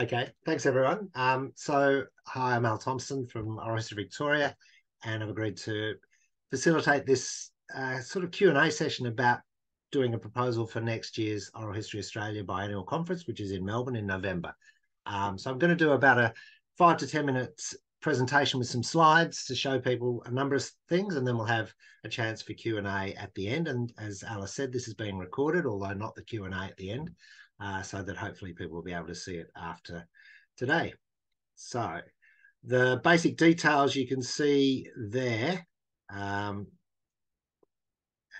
Okay, thanks everyone. Um, so hi, I'm Al Thomson from Oral History Victoria, and I've agreed to facilitate this uh, sort of Q and A session about doing a proposal for next year's Oral History Australia Biennial Conference, which is in Melbourne in November. Um, so I'm going to do about a five to ten minutes presentation with some slides to show people a number of things, and then we'll have a chance for Q and A at the end. And as Alice said, this is being recorded, although not the Q and A at the end uh, so that hopefully people will be able to see it after today. So the basic details you can see there. Um,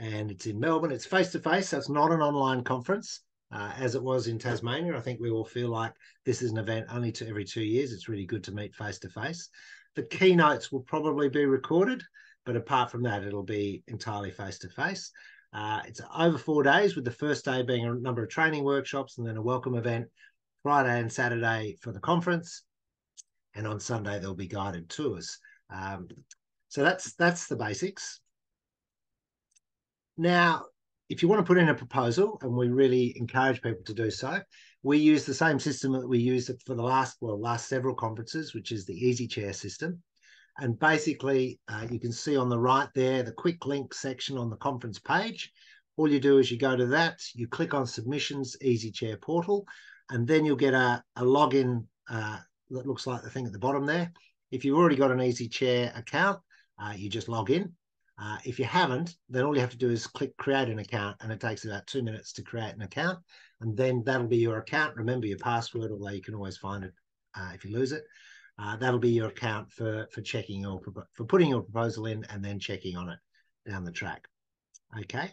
and it's in Melbourne. It's face to face, so not an online conference uh, as it was in Tasmania. I think we all feel like this is an event only to every two years. It's really good to meet face to face. The keynotes will probably be recorded, but apart from that, it'll be entirely face to face. Uh, it's over four days, with the first day being a number of training workshops and then a welcome event Friday and Saturday for the conference. And on Sunday, there'll be guided tours. Um, so that's that's the basics. Now, if you want to put in a proposal, and we really encourage people to do so, we use the same system that we used for the last well last several conferences, which is the EasyChair system. And basically, uh, you can see on the right there, the quick link section on the conference page. All you do is you go to that, you click on submissions, EasyChair portal, and then you'll get a, a login uh, that looks like the thing at the bottom there. If you've already got an EasyChair account, uh, you just log in. Uh, if you haven't, then all you have to do is click create an account and it takes about two minutes to create an account. And then that'll be your account. Remember your password, although you can always find it uh, if you lose it. Uh, that'll be your account for for checking your for putting your proposal in and then checking on it down the track. Okay.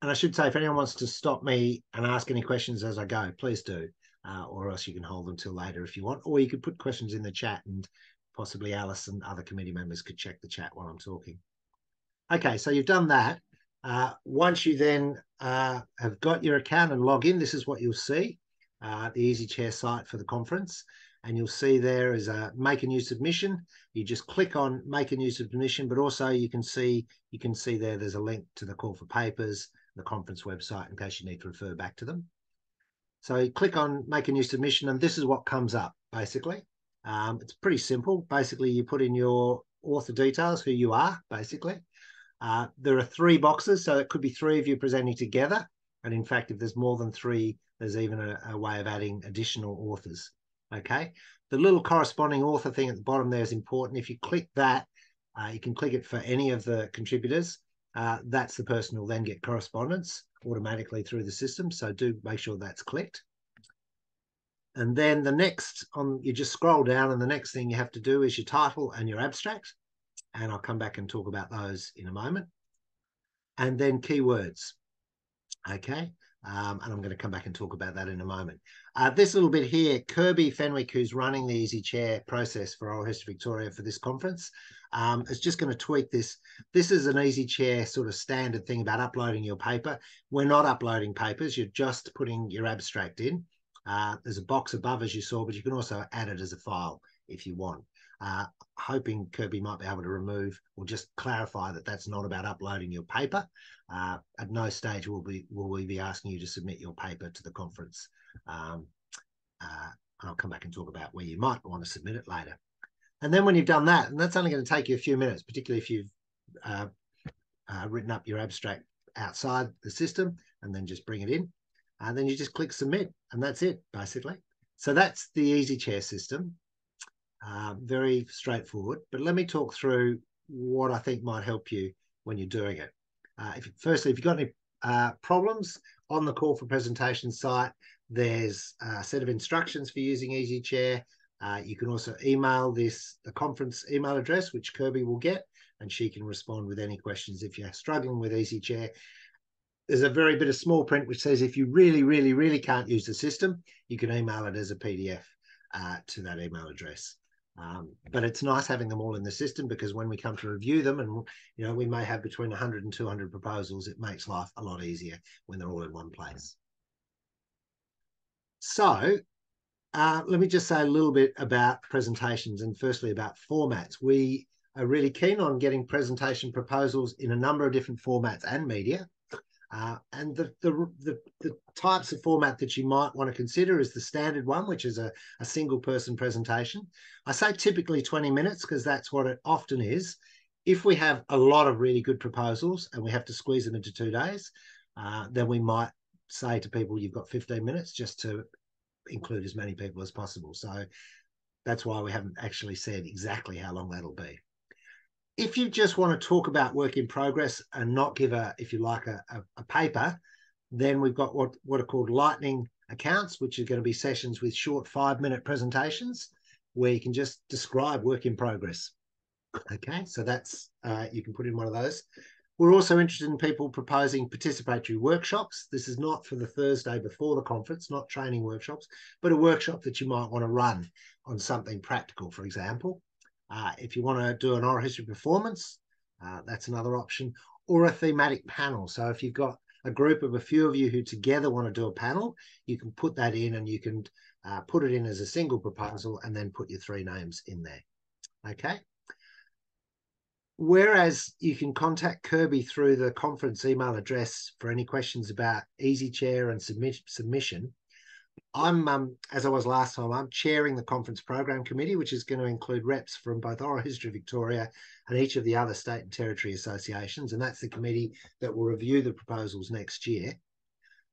And I should say, if anyone wants to stop me and ask any questions as I go, please do, uh, or else you can hold them till later if you want, or you could put questions in the chat and possibly Alice and other committee members could check the chat while I'm talking. Okay, so you've done that. Uh, once you then uh, have got your account and log in, this is what you'll see, uh, the EasyChair site for the conference and you'll see there is a make a new submission. You just click on make a new submission, but also you can see you can see there there's a link to the call for papers, the conference website in case you need to refer back to them. So you click on make a new submission, and this is what comes up basically. Um, it's pretty simple. Basically, you put in your author details, who you are, basically. Uh, there are three boxes, so it could be three of you presenting together. And in fact, if there's more than three, there's even a, a way of adding additional authors. Okay. The little corresponding author thing at the bottom there is important. If you click that, uh, you can click it for any of the contributors. Uh, that's the person who'll then get correspondence automatically through the system. So do make sure that's clicked. And then the next on you just scroll down and the next thing you have to do is your title and your abstract. And I'll come back and talk about those in a moment. And then keywords. Okay. Um, and I'm going to come back and talk about that in a moment. Uh, this little bit here, Kirby Fenwick, who's running the EasyChair process for Oral History Victoria for this conference, um, is just going to tweak this. This is an EasyChair sort of standard thing about uploading your paper. We're not uploading papers. You're just putting your abstract in. Uh, there's a box above, as you saw, but you can also add it as a file if you want uh, hoping Kirby might be able to remove or just clarify that that's not about uploading your paper. Uh, at no stage will we will we be asking you to submit your paper to the conference. Um, uh, I'll come back and talk about where you might want to submit it later. And then when you've done that, and that's only going to take you a few minutes, particularly if you've uh, uh, written up your abstract outside the system and then just bring it in. And then you just click submit, and that's it, basically. So that's the EasyChair system. Uh, very straightforward. But let me talk through what I think might help you when you're doing it. Uh, if, firstly, if you've got any uh, problems on the call for presentation site, there's a set of instructions for using EasyChair. Uh, you can also email this the conference email address, which Kirby will get, and she can respond with any questions if you're struggling with EasyChair. There's a very bit of small print which says if you really, really, really can't use the system, you can email it as a PDF uh, to that email address. Um, but it's nice having them all in the system because when we come to review them, and you know, we may have between 100 and 200 proposals, it makes life a lot easier when they're all in one place. So, uh, let me just say a little bit about presentations and firstly about formats. We are really keen on getting presentation proposals in a number of different formats and media. Uh, and the, the, the the types of format that you might want to consider is the standard one, which is a, a single person presentation. I say typically 20 minutes because that's what it often is. If we have a lot of really good proposals and we have to squeeze them into two days, uh, then we might say to people, you've got 15 minutes just to include as many people as possible. So that's why we haven't actually said exactly how long that'll be if you just want to talk about work in progress and not give a, if you like, a, a, a paper, then we've got what, what are called lightning accounts, which are going to be sessions with short five minute presentations where you can just describe work in progress. Okay, so that's, uh, you can put in one of those. We're also interested in people proposing participatory workshops. This is not for the Thursday before the conference, not training workshops, but a workshop that you might want to run on something practical, for example. Uh, if you want to do an oral history performance, uh, that's another option, or a thematic panel. So if you've got a group of a few of you who together want to do a panel, you can put that in and you can uh, put it in as a single proposal and then put your three names in there. Okay. Whereas you can contact Kirby through the conference email address for any questions about EasyChair and submit, submission, I'm, um, as I was last time, I'm chairing the conference program committee, which is going to include reps from both Oral History Victoria and each of the other state and territory associations. And that's the committee that will review the proposals next year.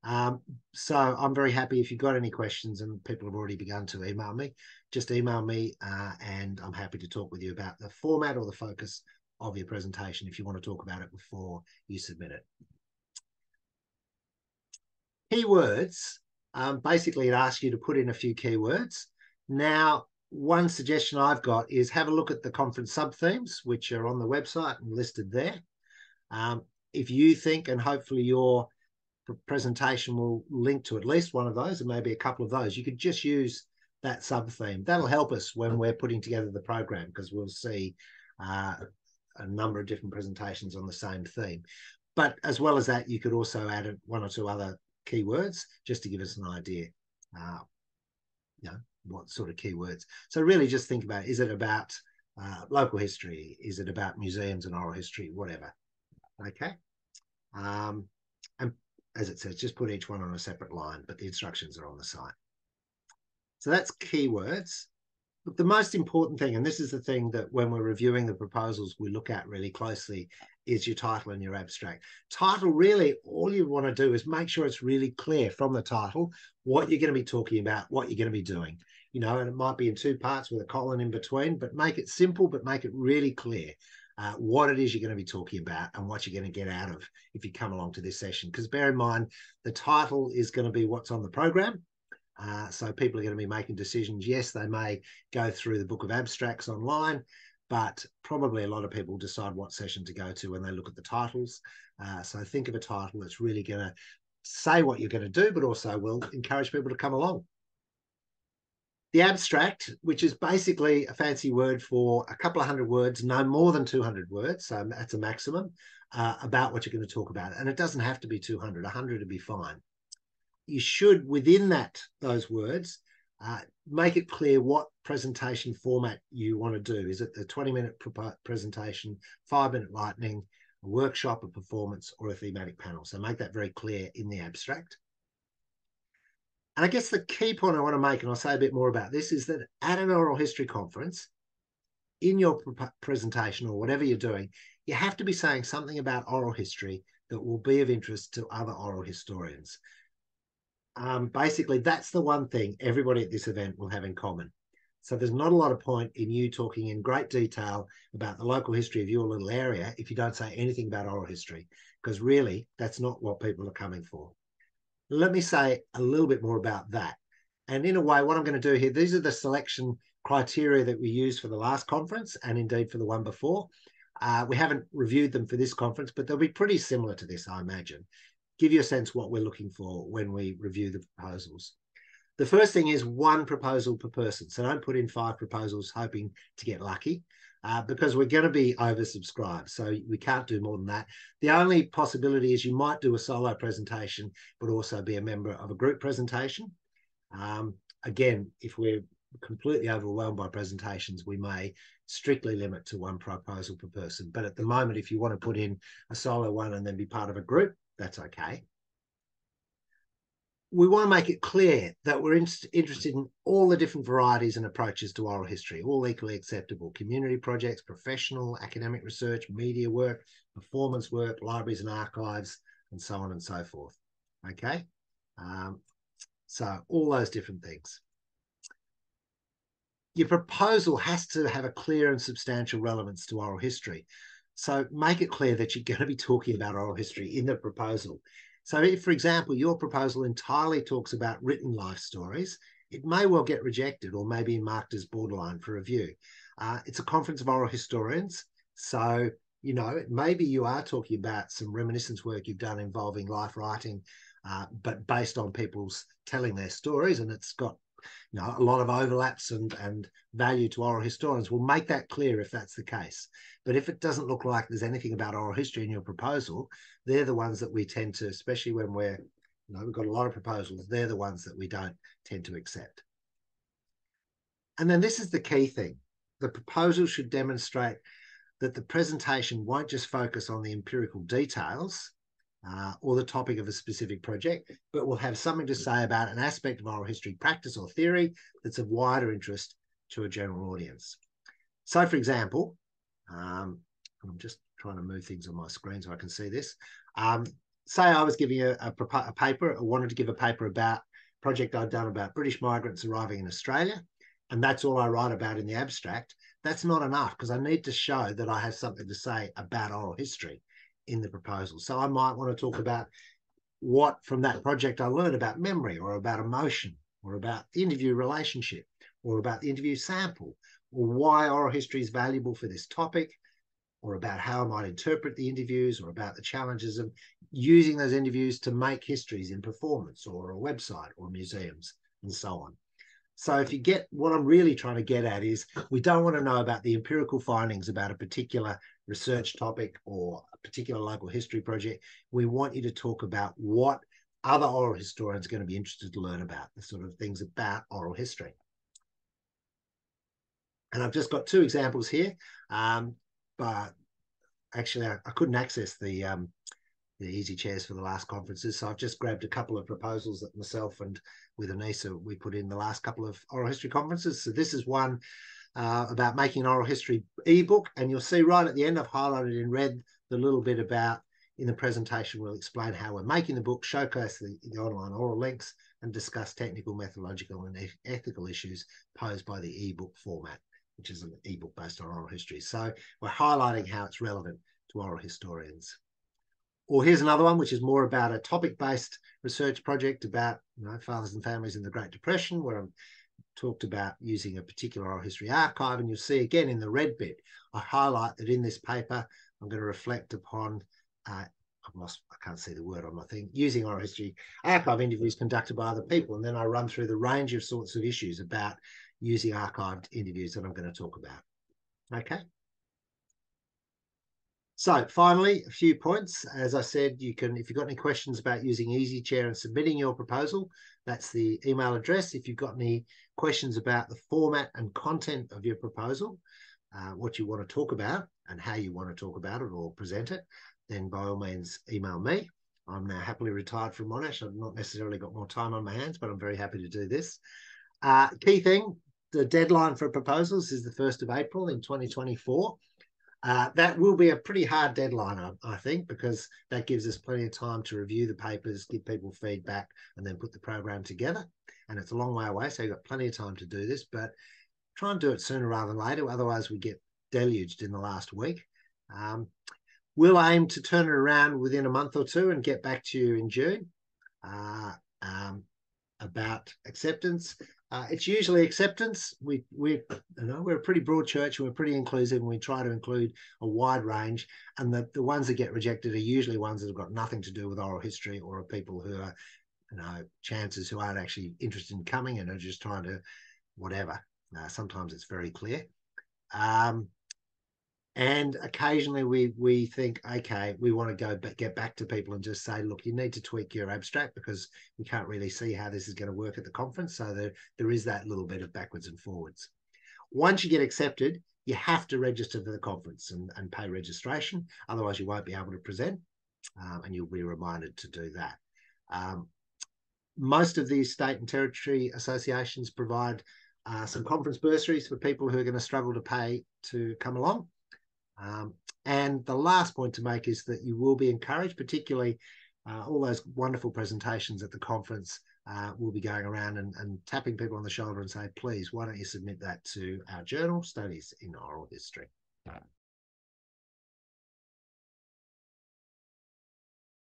Um, so I'm very happy if you've got any questions and people have already begun to email me, just email me uh, and I'm happy to talk with you about the format or the focus of your presentation if you want to talk about it before you submit it. Keywords um, basically it asks you to put in a few keywords. Now, one suggestion I've got is have a look at the conference sub themes, which are on the website and listed there. Um, if you think, and hopefully your presentation will link to at least one of those and maybe a couple of those, you could just use that sub theme. That'll help us when we're putting together the program because we'll see uh, a number of different presentations on the same theme. But as well as that, you could also add one or two other keywords just to give us an idea, uh, you know, what sort of keywords. So really just think about, is it about uh, local history? Is it about museums and oral history? Whatever. Okay. Um, and as it says, just put each one on a separate line, but the instructions are on the site. So that's keywords. The most important thing, and this is the thing that when we're reviewing the proposals, we look at really closely, is your title and your abstract. Title, really, all you want to do is make sure it's really clear from the title what you're going to be talking about, what you're going to be doing. You know, and it might be in two parts with a colon in between, but make it simple, but make it really clear. Uh, what it is you're going to be talking about and what you're going to get out of if you come along to this session. Because bear in mind, the title is going to be what's on the program. Uh, so people are going to be making decisions. Yes, they may go through the book of abstracts online, but probably a lot of people decide what session to go to when they look at the titles. Uh, so think of a title that's really going to say what you're going to do, but also will encourage people to come along. The abstract, which is basically a fancy word for a couple of hundred words, no more than 200 words, so that's a maximum, uh, about what you're going to talk about. And it doesn't have to be 200, 100 would be fine. You should, within that, those words, uh, make it clear what presentation format you want to do. Is it the 20 minute presentation, five minute lightning, a workshop, a performance, or a thematic panel? So make that very clear in the abstract. And I guess the key point I want to make, and I'll say a bit more about this, is that at an oral history conference, in your presentation or whatever you're doing, you have to be saying something about oral history that will be of interest to other oral historians um, basically that's the one thing everybody at this event will have in common. So there's not a lot of point in you talking in great detail about the local history of your little area if you don't say anything about oral history, because really that's not what people are coming for. Let me say a little bit more about that. And in a way, what I'm going to do here, these are the selection criteria that we used for the last conference and indeed for the one before. Uh, we haven't reviewed them for this conference, but they'll be pretty similar to this, I imagine give you a sense what we're looking for when we review the proposals. The first thing is one proposal per person. So don't put in five proposals hoping to get lucky uh, because we're going to be oversubscribed. So we can't do more than that. The only possibility is you might do a solo presentation, but also be a member of a group presentation. Um, again, if we're completely overwhelmed by presentations, we may strictly limit to one proposal per person. But at the moment, if you want to put in a solo one and then be part of a group, that's okay. We want to make it clear that we're in, interested in all the different varieties and approaches to oral history, all equally acceptable community projects, professional, academic research, media work, performance work, libraries and archives, and so on and so forth. Okay. Um, so all those different things. Your proposal has to have a clear and substantial relevance to oral history. So make it clear that you're going to be talking about oral history in the proposal. So if, for example, your proposal entirely talks about written life stories, it may well get rejected or maybe marked as borderline for review. Uh, it's a conference of oral historians. So, you know, maybe you are talking about some reminiscence work you've done involving life writing, uh, but based on people's telling their stories, and it's got you know a lot of overlaps and and value to oral historians. We'll make that clear if that's the case. But if it doesn't look like there's anything about oral history in your proposal, they're the ones that we tend to, especially when we're you know we've got a lot of proposals. They're the ones that we don't tend to accept. And then this is the key thing: the proposal should demonstrate that the presentation won't just focus on the empirical details uh, or the topic of a specific project, but will have something to say about an aspect of oral history practice or theory that's of wider interest to a general audience. So, for example, um, I'm just trying to move things on my screen so I can see this. Um, say I was giving a, a, a paper, I wanted to give a paper about project I'd done about British migrants arriving in Australia, and that's all I write about in the abstract. That's not enough because I need to show that I have something to say about oral history in the proposal. So I might want to talk about what from that project I learned about memory or about emotion or about the interview relationship or about the interview sample or why oral history is valuable for this topic or about how I might interpret the interviews or about the challenges of using those interviews to make histories in performance or a website or museums and so on. So if you get what I'm really trying to get at is we don't want to know about the empirical findings about a particular research topic or particular local history project. We want you to talk about what other oral historians are going to be interested to learn about, the sort of things about oral history. And I've just got two examples here, um, but actually I, I, couldn't access the um, the easy chairs for the last conferences. So I've just grabbed a couple of proposals that myself and with Anisa we put in the last couple of oral history conferences. So this is one uh, about making an oral history ebook. And you'll see right at the end, I've highlighted in red the little bit about in the presentation, we'll explain how we're making the book, showcase the, the online oral links, and discuss technical, methodological, and e ethical issues posed by the ebook format, which is an ebook based on oral history. So we're highlighting how it's relevant to oral historians. Or here's another one, which is more about a topic-based research project about you know, fathers and families in the Great Depression, where I'm talked about using a particular oral history archive. And you'll see again in the red bit, I highlight that in this paper, I'm going to reflect upon, uh, I've lost, I can't see the word on my thing, using oral history archive interviews conducted by other people. And then I run through the range of sorts of issues about using archived interviews that I'm going to talk about. Okay. So finally, a few points. As I said, you can, if you've got any questions about using EasyChair and submitting your proposal, that's the email address. If you've got any questions about the format and content of your proposal, uh, what you want to talk about and how you want to talk about it or present it, then by all means email me. I'm now happily retired from Monash. I've not necessarily got more time on my hands, but I'm very happy to do this. Uh, key thing, the deadline for proposals is the 1st of April in 2024. Uh, that will be a pretty hard deadline, I, I, think, because that gives us plenty of time to review the papers, give people feedback, and then put the program together. And it's a long way away, so you've got plenty of time to do this, but try and do it sooner rather than later. Otherwise, we get deluged in the last week. Um, we'll aim to turn it around within a month or two and get back to you in June uh, um, about acceptance. Uh, it's usually acceptance. We we you know we're a pretty broad church and we're pretty inclusive and we try to include a wide range. And the, the ones that get rejected are usually ones that have got nothing to do with oral history or are people who are you know chances who aren't actually interested in coming and are just trying to whatever. Uh, sometimes it's very clear. Um, and occasionally we we think okay we want to go back, get back to people and just say look you need to tweak your abstract because we can't really see how this is going to work at the conference so there, there is that little bit of backwards and forwards once you get accepted you have to register for the conference and, and pay registration otherwise you won't be able to present um, and you'll be reminded to do that. Um, most of these state and territory associations provide uh, some conference bursaries for people who are going to struggle to pay to come along. Um, and the last point to make is that you will be encouraged, particularly uh, all those wonderful presentations at the conference uh, will be going around and, and, tapping people on the shoulder and say, please, why don't you submit that to our journal, Studies in Oral History.